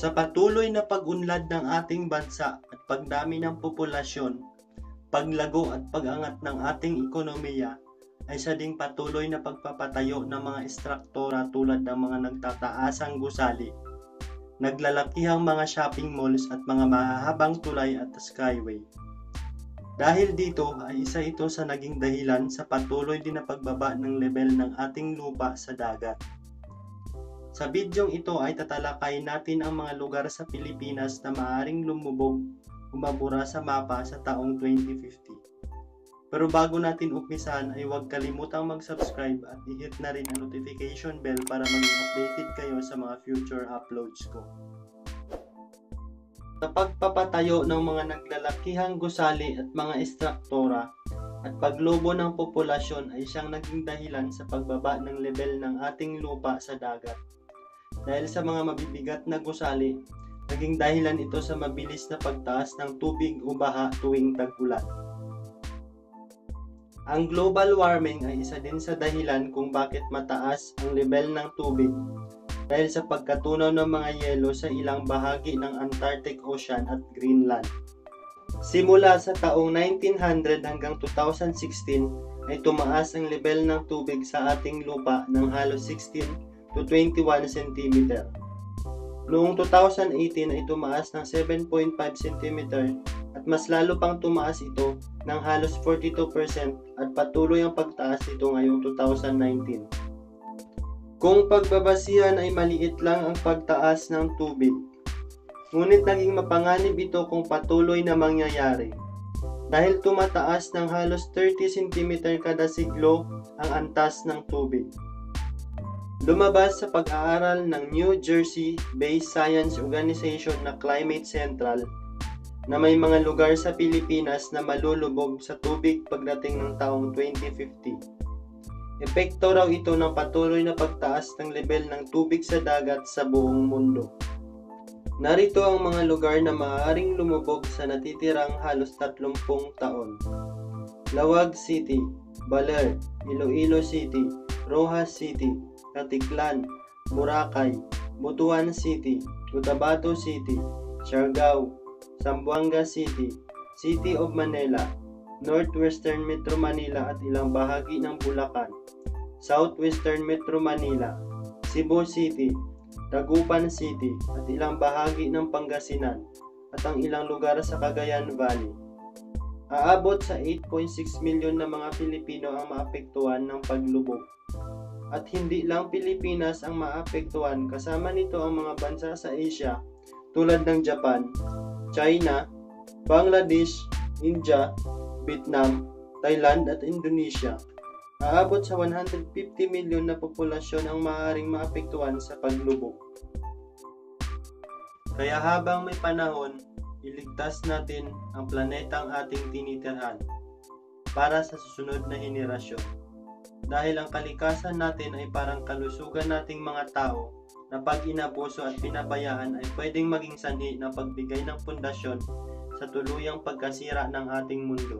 Sa patuloy na pag-unlad ng ating bansa at pagdami ng populasyon, paglago at pag-angat ng ating ekonomiya, ay sa ding patuloy na pagpapatayo ng mga estruktura tulad ng mga nagtataasang gusali, naglalakihang mga shopping malls at mga mahahabang tulay at skyway. Dahil dito ay isa ito sa naging dahilan sa patuloy din na pagbaba ng level ng ating lupa sa dagat. Sa bidyong ito ay tatalakayin natin ang mga lugar sa Pilipinas na maaring lumubog umabura sa mapa sa taong 2050. Pero bago natin umpisahan ay huwag kalimutang mag-subscribe at i-hit na rin ang notification bell para maging updated kayo sa mga future uploads ko. Sa pagpapatayo ng mga naglalakihang gusali at mga estruktura at paglobo ng populasyon ay siyang naging dahilan sa pagbaba ng level ng ating lupa sa dagat. Dahil sa mga mabibigat na gusali, naging dahilan ito sa mabilis na pagtaas ng tubig o baha tuwing tag-ulan. Ang global warming ay isa din sa dahilan kung bakit mataas ang level ng tubig dahil sa pagkatunaw ng mga yelo sa ilang bahagi ng Antarctic Ocean at Greenland. Simula sa taong 1900 hanggang 2016 ay tumaas ang level ng tubig sa ating lupa ng halos 16 to 21 cm. Noong 2018 ay tumaas ng 7.5 cm at mas lalo pang tumaas ito ng halos 42% at patuloy ang pagtaas nito ngayong 2019. Kung pagbabasihan ay maliit lang ang pagtaas ng tubig, ngunit naging mapanganib ito kung patuloy na mangyayari. Dahil tumataas ng halos 30 cm kada siglo ang antas ng tubig. Lumabas sa pag-aaral ng New Jersey-based science organization na Climate Central na may mga lugar sa Pilipinas na malulubog sa tubig pagdating ng taong 2050. Epekto raw ito ng patuloy na pagtaas ng level ng tubig sa dagat sa buong mundo. Narito ang mga lugar na maaaring lumubog sa natitirang halos 30 taon. Lawag City, Baler, Iloilo City, Rojas City, Katiklan, Boracay, Butuan City, Cotabato City, Siargao, Zamboanga City, City of Manila, Northwestern Metro Manila at ilang bahagi ng Bulacan, Southwestern Metro Manila, Cebu City, Dagupan City at ilang bahagi ng Pangasinan at ang ilang lugar sa Cagayan Valley. Aabot sa 8.6 milyon na mga Pilipino ang maapektuhan ng paglubog. At hindi lang Pilipinas ang maapektuhan, kasama nito ang mga bansa sa Asia tulad ng Japan, China, Bangladesh, India, Vietnam, Thailand at Indonesia. Aabot sa 150 milyon na populasyon ang maaaring maapektuhan sa paglubog. Kaya habang may panahon, iligtas natin ang planetang ating tinitirhan para sa susunod na henerasyon dahil ang kalikasan natin ay parang kalusugan nating mga tao na pag inabuso at pinabayaan ay pwedeng maging sanhi ng pagbigay ng pundasyon sa tuluyang pagkasira ng ating mundo.